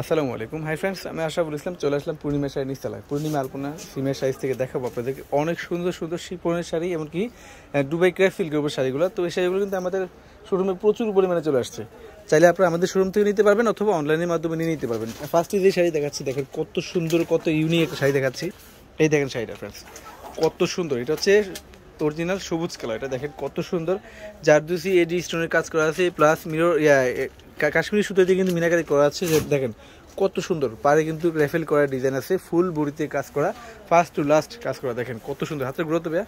আসসালামু আলাইকুম। Hi friends আমি আশরাফুল ইসলাম চলে আসলাম পূর্ণিমা শাড়ি নিস্তালায়। পূর্ণিমা আলপনা সিমের সাইজ থেকে দেখাবো আপনাদেরকে। অনেক সুন্দর সুন্দর শিপনের শাড়ি এমনকি আহ, দুবাই ক্র্যাফ সিল্কের উপর শাড়িগুলো। তো এই শাড়িগুলো কিন্তু আমাদের শোরুমে প্রচুর পরিমাণে চলে আসছে। চাইলে আপনারা আমাদের শোরুম থেকে নিতে পারবেন অথবা অনলাইনের মাধ্যমে নিয়ে নিতে পারবেন। ফার্স্টে যে শাড়ি দেখাচ্ছি দেখেন কত সুন্দর কত ইউনিক একটা শাড়ি দেখাচ্ছি। এই দেখেন শাড়িটা ফ্রেন্ডস কত সুন্দর। এটা হচ্ছে অরিজিনাল সবুজ কালার। এটা দেখেন কত সুন্দর। জারদুসি এডি স্টোনের কাজ করা আছে প্লাস মিরর কাশ্মীরি সুতো দিয়ে কিন্তু মিনাকারি করা আছে দেখেন, কত সুন্দর। পারে কিন্তু রেফেল করা ডিজাইন আছে, ফুল বড়িতে কাজ করা ফার্স্ট টু লাস্ট কাজ করা, দেখেন কত সুন্দর। হাতের গ্রোথ ভাইয়া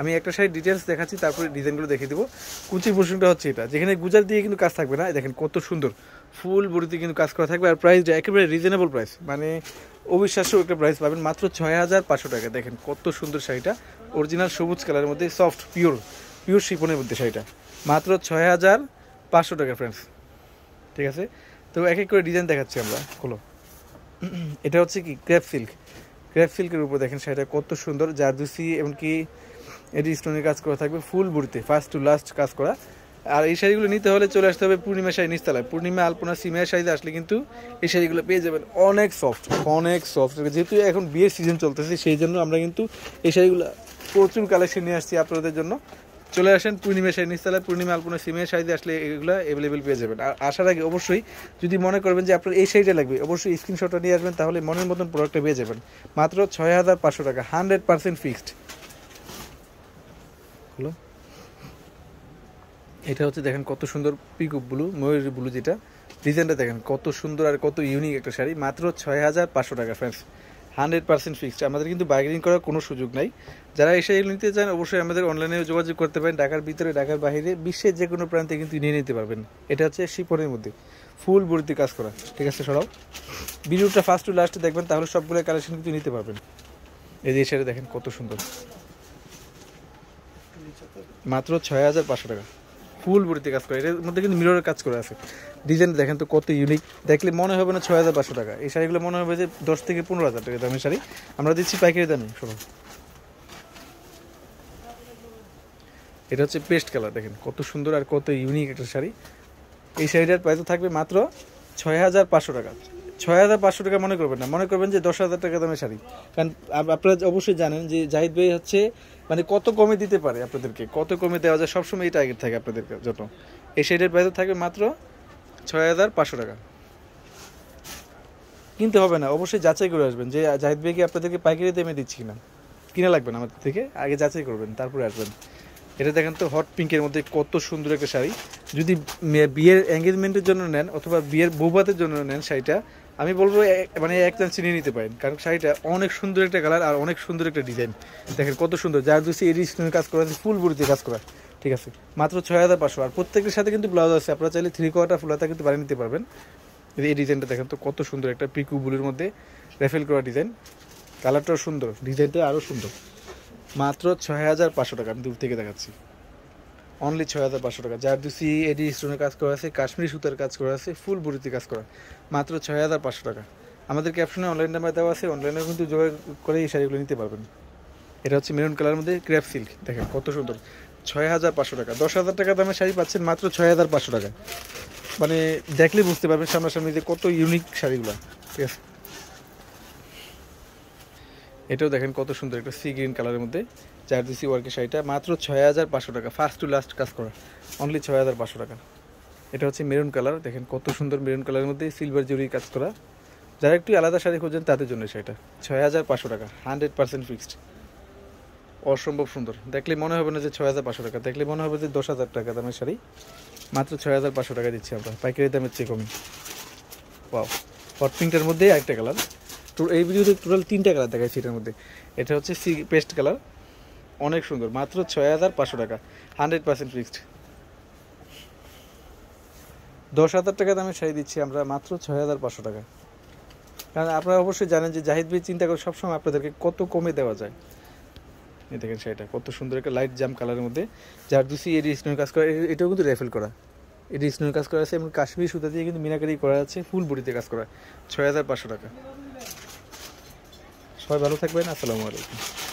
আমি একটা শাড়ির ডিটেলস দেখাচ্ছি, তারপরে ডিজাইনগুলো দেখিয়ে দেবো। কুচির পোর্শনটা হচ্ছে এটা, যেখানে গুজার দিয়ে কিন্তু কাজ থাকবে না দেখেন কত সুন্দর। ফুল বড়িতে কিন্তু কাজ করা থাকবে, আর প্রাইসটা একেবারে রিজনেবল প্রাইস মানে অবিশ্বাস্য একটা প্রাইস পাবেন মাত্র ছয় হাজার পাঁচশো টাকা। দেখেন কত সুন্দর শাড়িটা অরিজিনাল সবুজ কালারের মধ্যে সফট পিওর পিওর শিপনের মধ্যে শাড়িটা। মাত্র ছয় হাজার পাঁচশো টাকা ফ্রেন্ডস ঠিক আছে? তো এক এক করে ডিজাইন দেখাচ্ছি আমরা, খোলো। এটা হচ্ছে কি ক্র্যাপ সিল্ক ক্র্যাপ সিল্কের উপর দেখেন শাড়িটা কত সুন্দর জারদুসি এমনকি এডি স্টোনের কাজ করা থাকবে ফুল বুড়িতে ফার্স্ট টু লাস্ট কাজ করা। আর এই শাড়িগুলো নিতে হলে চলে আসতে হবে পূর্ণিমা শাড়ি নিস্তালায় পূর্ণিমা, আলপনা, সিমিয়া শাড়িতে আসলে কিন্তু এই শাড়িগুলো পেয়ে যাবেন অনেক সফট অনেক সফট যেহেতু এখন বিয়ের সিজন চলতেছে, সেই জন্য আমরা কিন্তু এই শাড়িগুলো প্রচুর কালেকশন নিয়ে আসছি আপনাদের জন্য। চলে আসেন পূর্ণিমা শাড়ি, নিস্তালায় পূর্ণিমা, আলপনা, সিমের শাড়িতে আসলে এগুলো অ্যাভেলেবেল পেয়ে যাবেন। আর আসার আগে অবশ্যই যদি মনে করবেন যে আপনার এই শাড়িটা লাগবে, অবশ্যই স্ক্রিনশটটা নিয়ে আসবেন, তাহলে মনের মতন প্রোডাক্টটা পেয়ে যাবেন। মাত্র ছয় হাজার পাঁচশো টাকা হান্ড্রেড পার্সেন্ট ফিক্সড হলো এটা হচ্ছে দেখেন কত সুন্দর পিকু ব্লু ময়ূর ব্লু যেটা। ডিজাইনটা দেখেন কত সুন্দর আর কত ইউনিক একটা শাড়ি। মাত্র ছয় হাজার পাঁচশো টাকা ফ্রেন্ডস হান্ড্রেড পার্সেন্ট ফিক্সড আমাদের কিন্তু বার্গেনিং করার কোনো সুযোগ নাই। যারা এসে নিতে চান, অবশ্যই আমাদের অনলাইনে যোগাযোগ করতে পারেন। ঢাকার ভিতরে, ঢাকার বাইরে, বিশ্বের যে কোনো প্রান্তে কিন্তু নিয়ে নিতে পারবেন। এটা হচ্ছে শিপনের মধ্যে। ফুল বড়িতে কাজ করা। ঠিক আছে সরাও ভিডিওটা ফার্স্ট টু লাস্টে দেখবেন, তাহলে সবগুলো কালেকশন কিন্তু নিতে পারবেন। এই যে দেখেন কত সুন্দর। মাত্র ছয় হাজার পাঁচশো টাকা। ফুল বড়িতে কাজ করে। এটার মধ্যে কিন্তু মিররের কাজ করে আছে। ডিজাইন দেখেন তো কত ইউনিক দেখলে মনে হবে না ছয় হাজার পাঁচশো টাকা। এই শাড়িগুলো মনে হবে যে দশ থেকে পনেরো হাজার টাকা দামের শাড়ি। আমরা দিচ্ছি পাইকারি দামে, শোনো। এটা হচ্ছে পেস্ট কালার দেখেন কত সুন্দর আর কত ইউনিক একটা শাড়ি। এই শাড়িটার প্রাইস থাকবে মাত্র ছয় হাজার পাঁচশো টাকা। ছয় হাজার পাঁচশো টাকা মনে করবেন না। মনে করবেন যে দশ হাজার টাকা দামের শাড়ি। কারণ আপনারা অবশ্যই জানেন যে জাহিদ ভাই হচ্ছে মানে কত কমে দিতে পারে আপনাদেরকে, কত কমে দেওয়া যায়, সবসময় এটা আগে থাকে আপনাদের জন্য। এই শাড়িটার প্রাইস থাকবে মাত্র ছয় হাজার পাঁচশো টাকা। কিনতে হবে না, অবশ্যই যাচাই করে আসবেন যে জাহিদ ভাই কি আপনাদেরকে পাইকারি দামে দিচ্ছি কিনা। কিনা লাগবে না আমাদের থেকে, আগে যাচাই করবেন, তারপরে আসবেন। এটা দেখেন তো হট পিঙ্কের মধ্যে কত সুন্দর একটা শাড়ি। যদি বিয়ের এঙ্গেজমেন্টের জন্য নেন অথবা বিয়ের বৌভাতের জন্য নেন শাড়িটা আমি বলব মানে এক চান্স নিয়ে নিতে পারেন, কারণ শাড়িটা অনেক সুন্দর একটা কালার আর অনেক সুন্দর একটা ডিজাইন দেখেন কত সুন্দর, যার দুসি স্টোনের কাজ করা আছে ফুল বড়িতে কাজ করা, ঠিক আছে? মাত্র ছয় হাজার পাঁচশো। আর প্রত্যেকের সাথে কিন্তু ব্লাউজ আছে, আপনারা চাইলে থ্রি কোয়ার্টার ফুল কিন্তু বানিয়ে নিতে পারবেন। এই ডিজাইনটা দেখেন তো, কত সুন্দর একটা পিকু বুলের মধ্যে রেফেল করা ডিজাইন কালারটাও সুন্দর ডিজাইনটা আরও সুন্দর। মাত্র ছয় হাজার পাঁচশো টাকা, আমি দূর থেকে দেখাচ্ছি। অনলি ছয় হাজার পাঁচশো টাকা। যার দুসি এডি স্টোনের কাজ করা আছে, কাশ্মীরি সুতার কাজ করা আছে, ফুল বড়িতে কাজ করা। মাত্র ছয় হাজার পাঁচশো টাকা। আমাদের ক্যাপশনে অনলাইন নাম্বার দেওয়া আছে অনলাইনে কিন্তু যোগাযোগ করে এই শাড়িগুলো নিতে পারবেন। এটা হচ্ছে মেরুন কালার মধ্যে ক্র্যাপ সিল্ক দেখেন কত সুন্দর। ছয় হাজার পাঁচশো টাকা। দশ হাজার টাকা দামের শাড়ি পাচ্ছেন মাত্র ছয় হাজার পাঁচশো টাকা। মানে দেখলে বুঝতে পারবেন সামনাসামনি যে কত ইউনিক শাড়িগুলো। ঠিক আছে? এটাও দেখেন কত সুন্দর, একটা সি গ্রিন কালারের মধ্যে। চার দিসি ওয়ার্কের শাড়িটা, মাত্র ছয় হাজার পাঁচশো টাকা ফার্স্ট টু লাস্ট কাজ করা। অনলি ছয় হাজার পাঁচশো টাকা। এটা হচ্ছে মেরুন কালার দেখেন কত সুন্দর মেরুন কালারের মধ্যে সিলভার জুড়ি কাজ করা। যারা একটু আলাদা শাড়ি খোঁজেন, তাদের জন্য সেটা ছয় হাজার পাঁচশো টাকা হান্ড্রেড পার্সেন্ট ফিক্সড অসম্ভব সুন্দর। দেখলে মনে হবে না যে ছয় হাজার পাঁচশো টাকা, দেখলে মনে হবে যে দশ হাজার টাকা দামের শাড়ি। মাত্র ছয় হাজার পাঁচশো টাকা দিচ্ছি আমরা, পাইকারি দামের চেয়ে কমই। পাও হট পিঙ্কটার মধ্যে একটা কালার এই ভিডিওতে টোটাল তিনটা কালার দেখাচ্ছি এটার মধ্যে। এটা হচ্ছে সি পেস্ট কালার অনেক সুন্দর, মাত্র ছয় হাজার পাঁচশো টাকা, হান্ড্রেড পার্সেন্ট ফিক্সড। দশ হাজার টাকা দামে শাড়ি দিচ্ছি আমরা, মাত্র ছয় হাজার পাঁচশো টাকা। কারণ আপনারা অবশ্যই জানেন যে জাহিদ ভাই চিন্তা করে সবসময় আপনাদেরকে কত কমে দেওয়া যায়। এই দেখেন শাড়িটা, কত সুন্দর একটা লাইট জাম কালারের মধ্যে, যার দুসি এডি স্নোর কাজ করা এটাও কিন্তু রেফেল করা। এডি স্নোর কাজ করা আছে এবং কাশ্মীরি সুতা দিয়ে কিন্তু মিনাকারি করা আছে ফুল বডিতে কাজ করা, ছয় হাজার পাঁচশো টাকা। সবাই ভালো থাকবেন, আসসালামু আলাইকুম।